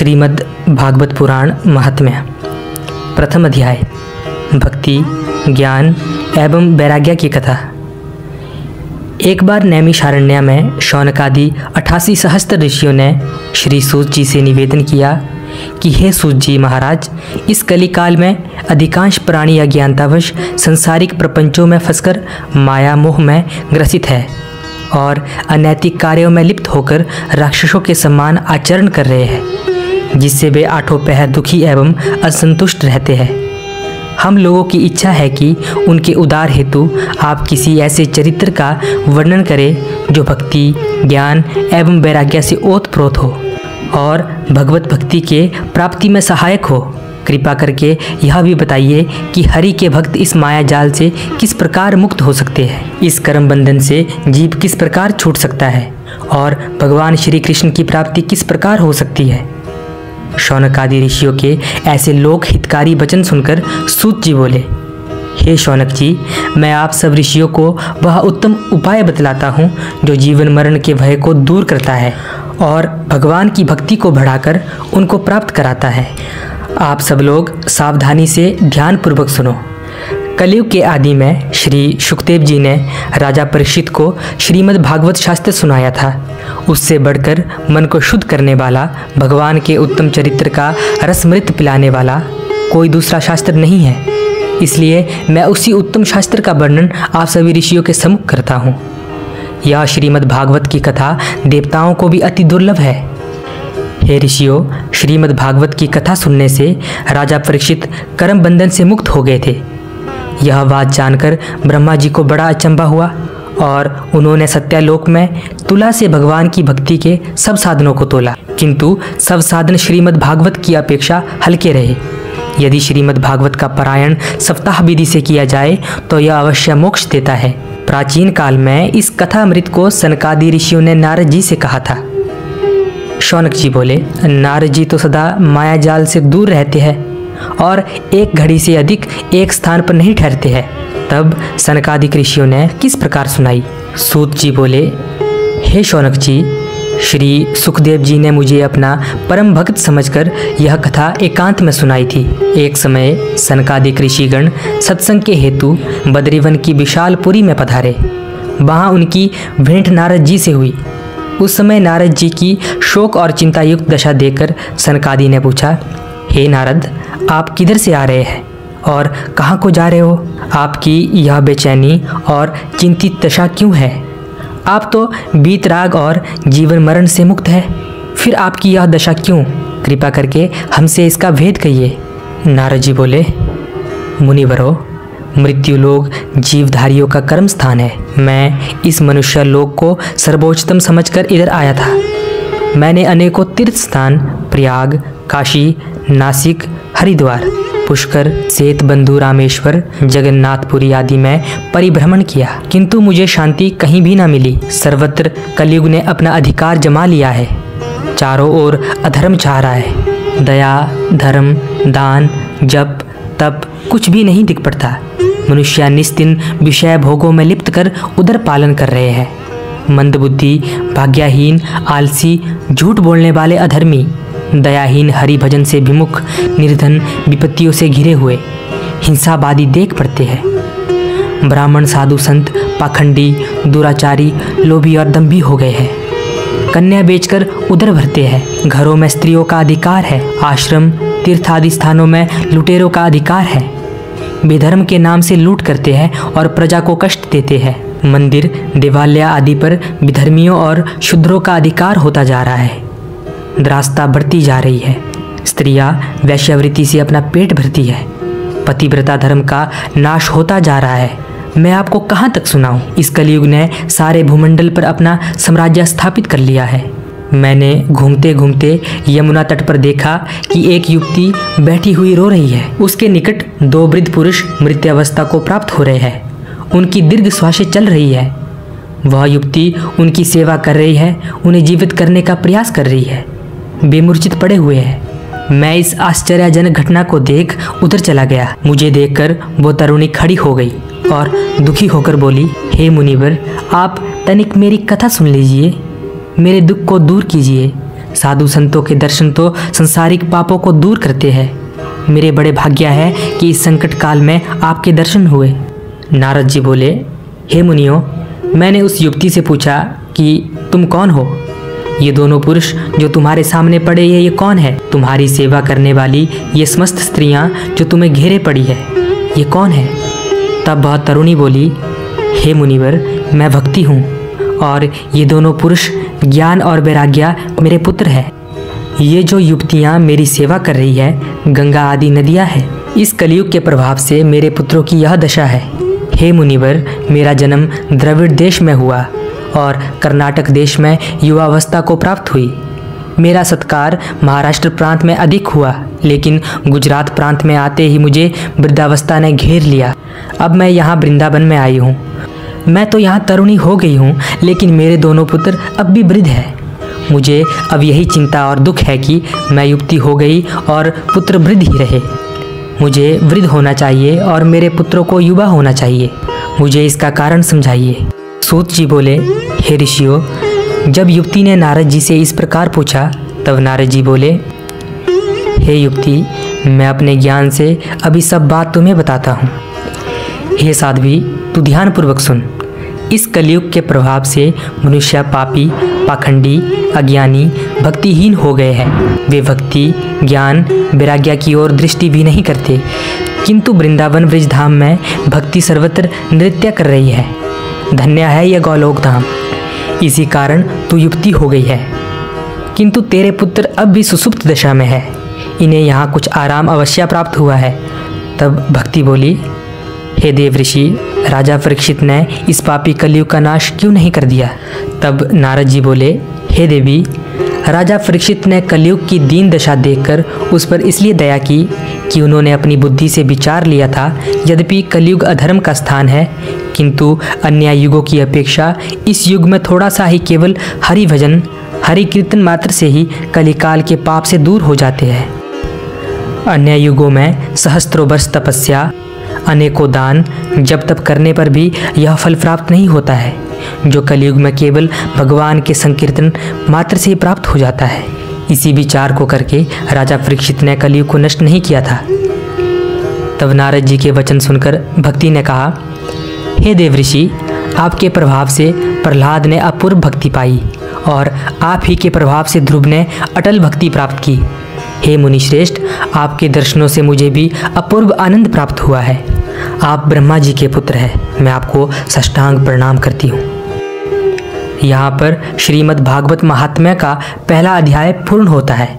श्रीमद् भागवत पुराण महात्म्य। प्रथम अध्याय, भक्ति, ज्ञान एवं वैराग्य की कथा। एक बार नैमिषारण्य में शौनकादि अठासी सहस्त्र ऋषियों ने श्री सूत जी से निवेदन किया कि हे सूत जी महाराज, इस कलिकाल में अधिकांश प्राणी अज्ञानतावश संसारिक प्रपंचों में फंसकर माया मोह में ग्रसित है और अनैतिक कार्यों में लिप्त होकर राक्षसों के समान आचरण कर रहे हैं। जिससे वे आठों पहर दुखी एवं असंतुष्ट रहते हैं। हम लोगों की इच्छा है कि उनके उदार हेतु आप किसी ऐसे चरित्र का वर्णन करें, जो भक्ति, ज्ञान एवं वैराग्य से ओतप्रोत हो और भगवत भक्ति के प्राप्ति में सहायक हो। कृपा करके यह भी बताइए कि हरि के भक्त इस माया जाल से किस प्रकार मुक्त हो सकते हैं? इस कर्म बंधन से जीव किस प्रकार छूट सकता है? और भगवान श्री कृष्ण की प्राप्ति किस प्रकार हो सकती है? शौनक आदि ऋषियों के ऐसे लोक हितकारी वचन सुनकर सूत जी बोले, हे शौनक जी, मैं आप सब ऋषियों को वह उत्तम उपाय बतलाता हूँ जो जीवन मरण के भय को दूर करता है और भगवान की भक्ति को बढ़ाकर उनको प्राप्त कराता है। आप सब लोग सावधानी से ध्यानपूर्वक सुनो। कलयुग के आदि में श्री सुखदेव जी ने राजा परीक्षित को श्रीमद् भागवत शास्त्र सुनाया था। उससे बढ़कर मन को शुद्ध करने वाला, भगवान के उत्तम चरित्र का रसमृत पिलाने वाला कोई दूसरा शास्त्र नहीं है। इसलिए मैं उसी उत्तम शास्त्र का वर्णन आप सभी ऋषियों के सम्मुख करता हूँ। यह श्रीमद् भागवत की कथा देवताओं को भी अति दुर्लभ है। हे ऋषियों, श्रीमद् भागवत की कथा सुनने से राजा परीक्षित कर्म बंधन से मुक्त हो गए थे। यह बात जानकर ब्रह्मा जी को बड़ा अचंबा हुआ और उन्होंने सत्यालोक में तुला से भगवान की भक्ति के सब साधनों को तोला। किंतु सब साधन श्रीमद् भागवत की अपेक्षा हल्के रहे। यदि श्रीमद् भागवत का पारायण सप्ताह विधि से किया जाए तो यह अवश्य मोक्ष देता है। प्राचीन काल में इस कथा अमृत को सनकादि ऋषियों ने नारद जी से कहा था। शौनक जी बोले, नारद जी तो सदा माया जाल से दूर रहते हैं। और एक घड़ी से अधिक एक स्थान पर नहीं ठहरते हैं। तब सनकादिक ऋषियों ने किस प्रकार सुनाई? सूत जी बोले, हे शौनक जी, श्री सुखदेव जी ने मुझे अपना परम भक्त समझकर यह कथा एकांत में सुनाई थी। एक समय सनकादिक ऋषिगण सत्संग के हेतु बद्रीवन की विशाल पुरी में पधारे। वहाँ उनकी भेंट नारद जी से हुई। उस समय नारद जी की शोक और चिंतायुक्त दशा देखकर सनकादि ने पूछा हे नारद, आप किधर से आ रहे हैं? और कहाँ को जा रहे हो? आपकी यह बेचैनी और चिंतित दशा क्यों है? आप तो बीत राग और जीवन मरण से मुक्त है। फिर आपकी यह दशा क्यों? कृपा करके हमसे इसका भेद कहिए। नारद जी बोले, मुनिवरो, मृत्यु लोग जीवधारियों का कर्म स्थान है। मैं इस मनुष्य लोक को सर्वोच्चतम समझकर इधर आया था। मैंने अनेकों तीर्थ स्थान, प्रयाग काशी, नासिक, हरिद्वार, पुष्कर, सेत, बंधु, रामेश्वर, जगन्नाथपुरी आदि में परिभ्रमण किया। किंतु मुझे शांति कहीं भी ना मिली। सर्वत्र कलयुग ने अपना अधिकार जमा लिया है। चारों ओर अधर्म चाह रहा है। दया, धर्म, दान, जप, तप कुछ भी नहीं दिख पड़ता। मनुष्य निस्तिन विषय भोगों में लिप्त कर उधर पालन कर रहे हैं। मंदबुद्धि, भाग्यहीन, आलसी, झूठ बोलने वाले अधर्मी दयाहीन हरि भजन से विमुख निर्धन विपत्तियों से घिरे हुए हिंसावादी देख पड़ते हैं। ब्राह्मण, साधु संत, पाखंडी, दुराचारी, लोभी और दम्भी हो गए हैं। कन्या बेचकर उधर भरते हैं। घरों में स्त्रियों का अधिकार है। आश्रम तीर्थ आदि स्थानों में लुटेरों का अधिकार है। बेधर्म के नाम से लूट करते हैं और प्रजा को कष्ट देते हैं। मंदिर, देवालय आदि पर विधर्मियों और शुद्रों का अधिकार होता जा रहा है। द्रास्ता बढ़ती जा रही है। स्त्रियाँ वैश्यावृत्ति से अपना पेट भरती है। पतिव्रता धर्म का नाश होता जा रहा है। मैं आपको कहाँ तक सुनाऊं? इस कलयुग ने सारे भूमंडल पर अपना साम्राज्य स्थापित कर लिया है। मैंने घूमते घूमते यमुना तट पर देखा कि एक युवती बैठी हुई रो रही है। उसके निकट दो वृद्ध पुरुष मृत्यावस्था को प्राप्त हो रहे हैं। उनकी दीर्घ श्वासें चल रही है। वह युवती उनकी सेवा कर रही है, उन्हें जीवित करने का प्रयास कर रही है। बेमूर्छित पड़े हुए हैं। मैं इस आश्चर्यजनक घटना को देख उधर चला गया। मुझे देखकर वो तरुणी खड़ी हो गई और दुखी होकर बोली, हे मुनिवर, आप तनिक मेरी कथा सुन लीजिए। मेरे दुख को दूर कीजिए। साधु संतों के दर्शन तो संसारिक पापों को दूर करते हैं। मेरे बड़े भाग्य है कि इस संकट काल में आपके दर्शन हुए। नारद जी बोले, हे मुनियो, मैंने उस युवती से पूछा कि तुम कौन हो? ये दोनों पुरुष जो तुम्हारे सामने पड़े ये ये कौन है? तुम्हारी सेवा करने वाली ये समस्त स्त्रियाँ जो तुम्हें घेरे पड़ी है, ये कौन है? तब बहुत तरुणी बोली, हे मुनिवर, मैं भक्ति हूँ और ये दोनों पुरुष ज्ञान और वैराग्या मेरे पुत्र है। ये जो युवतियाँ मेरी सेवा कर रही है, गंगा आदि नदियाँ है, इस कलयुग के प्रभाव से मेरे पुत्रों की यह दशा है। हे मुनिवर, मेरा जन्म द्रविड़ देश में हुआ। और कर्नाटक देश में युवावस्था को प्राप्त हुई। मेरा सत्कार महाराष्ट्र प्रांत में अधिक हुआ, लेकिन गुजरात प्रांत में आते ही मुझे वृद्धावस्था ने घेर लिया। अब मैं यहाँ वृंदावन में आई हूँ। मैं तो यहाँ तरुणी हो गई हूँ, लेकिन मेरे दोनों पुत्र अब भी वृद्ध हैं। मुझे अब यही चिंता और दुख है कि मैं युक्ति हो गई और पुत्र वृद्ध ही रहे। मुझे वृद्ध होना चाहिए और मेरे पुत्रों को युवा होना चाहिए। मुझे इसका कारण समझाइए। सूत जी बोले, हे ऋषियों, जब युक्ति ने नारद जी से इस प्रकार पूछा, तब नारद जी बोले, हे युक्ति मैं अपने ज्ञान से अभी सब बात तुम्हें बताता हूँ। हे साध्वी, तू ध्यानपूर्वक सुन। इस कलयुग के प्रभाव से मनुष्य पापी, पाखंडी, अज्ञानी, भक्तिहीन हो गए हैं। वे भक्ति, ज्ञान, वैराग्य की ओर दृष्टि भी नहीं करते। किंतु वृंदावन ब्रिज धाम में भक्ति सर्वत्र नृत्य कर रही है। धन्य है यह गौलोक धाम इसी कारण तू युक्ति हो गई है। किंतु तेरे पुत्र अब भी सुसुप्त दशा में है। इन्हें यहाँ कुछ आराम अवश्य प्राप्त हुआ है। तब भक्ति बोली, हे देव ऋषि, राजा परीक्षित ने इस पापी कलयुग का नाश क्यों नहीं कर दिया? तब नारद जी बोले, हे देवी राजा परीक्षित ने कलयुग की दीन दशा देखकर उस पर इसलिए दया की कि उन्होंने अपनी बुद्धि से विचार लिया था, यद्यपि कलयुग अधर्म का स्थान है। किंतु अन्य युगों की अपेक्षा इस युग में थोड़ा सा ही केवल हरि भजन, हरि कीर्तन मात्र से ही कलिकाल के पाप से दूर हो जाते हैं। अन्य युगों में सहस्त्रों वर्ष तपस्या, अनेकों दान जब तप करने पर भी यह फल प्राप्त नहीं होता है। जो कलयुग में केवल भगवान के संकीर्तन मात्र से ही प्राप्त हो जाता है। इसी विचार को करके राजा परीक्षित ने कलयुग को नष्ट नहीं किया था। तब नारद जी के वचन सुनकर भक्ति ने कहा, हे देव ऋषि, आपके प्रभाव से प्रहलाद ने अपूर्व भक्ति पाई और आप ही के प्रभाव से ध्रुव ने अटल भक्ति प्राप्त की। हे मुनिश्रेष्ठ, आपके दर्शनों से मुझे भी अपूर्व आनंद प्राप्त हुआ है। आप ब्रह्मा जी के पुत्र हैं। मैं आपको सष्टांग प्रणाम करती हूँ। यहाँ पर श्रीमद् भागवत महात्म्य का पहला अध्याय पूर्ण होता है।